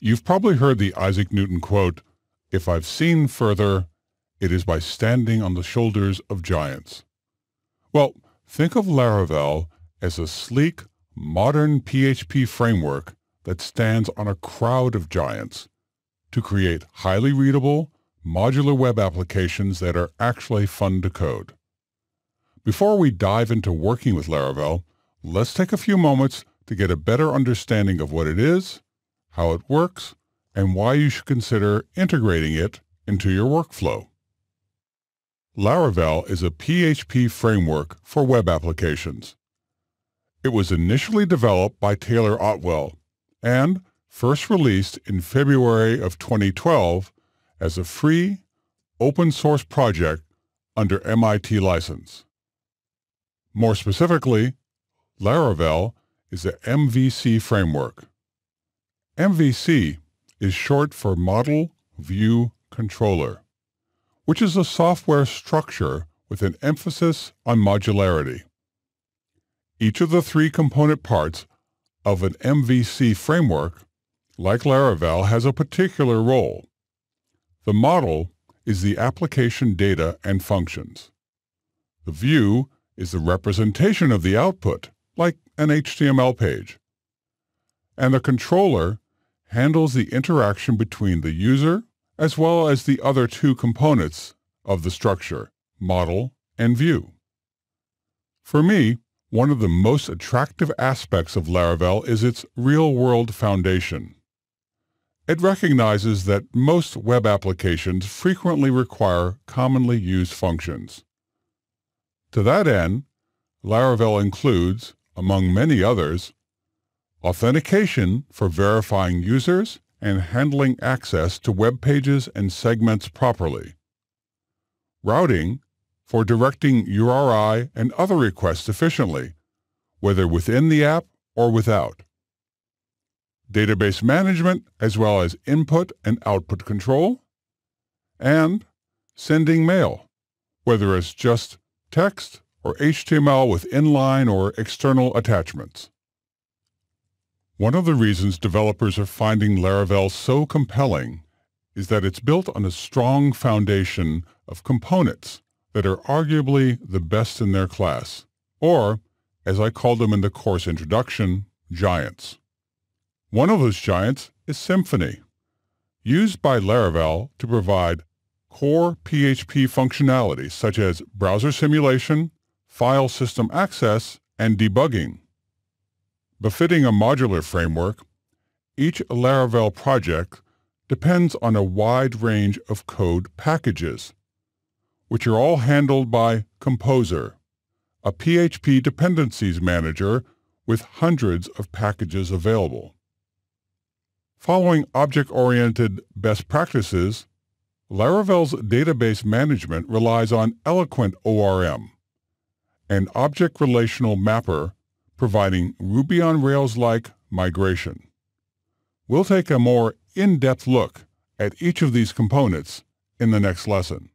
You've probably heard the Isaac Newton quote, If I've seen further, it is by standing on the shoulders of giants. Well, think of Laravel as a sleek, modern PHP framework that stands on a crowd of giants to create highly readable, modular web applications that are actually fun to code. Before we dive into working with Laravel, let's take a few moments to get a better understanding of what it is, how it works, and why you should consider integrating it into your workflow. Laravel is a PHP framework for web applications. It was initially developed by Taylor Otwell and first released in February of 2012 as a free, open source project under MIT license. More specifically, Laravel is a MVC framework. MVC is short for Model View Controller, which is a software structure with an emphasis on modularity. Each of the three component parts of an MVC framework, like Laravel, has a particular role. The model is the application data and functions. The view is the representation of the output, like an HTML page. And the controller handles the interaction between the user as well as the other two components of the structure, model and view. For me, one of the most attractive aspects of Laravel is its real-world foundation. It recognizes that most web applications frequently require commonly used functions. To that end, Laravel includes, among many others, authentication for verifying users and handling access to web pages and segments properly, routing for directing URI and other requests efficiently, whether within the app or without. Database management as well as input and output control. And sending mail, whether it's just text or HTML with inline or external attachments. One of the reasons developers are finding Laravel so compelling is that it's built on a strong foundation of components that are arguably the best in their class, or, as I called them in the course introduction, giants. One of those giants is Symfony, used by Laravel to provide core PHP functionality such as browser simulation, file system access, and debugging. Befitting a modular framework, each Laravel project depends on a wide range of code packages which are all handled by Composer, a PHP dependencies manager with hundreds of packages available. Following object-oriented best practices, Laravel's database management relies on Eloquent ORM, an object relational mapper providing Ruby on Rails-like migration. We'll take a more in-depth look at each of these components in the next lesson.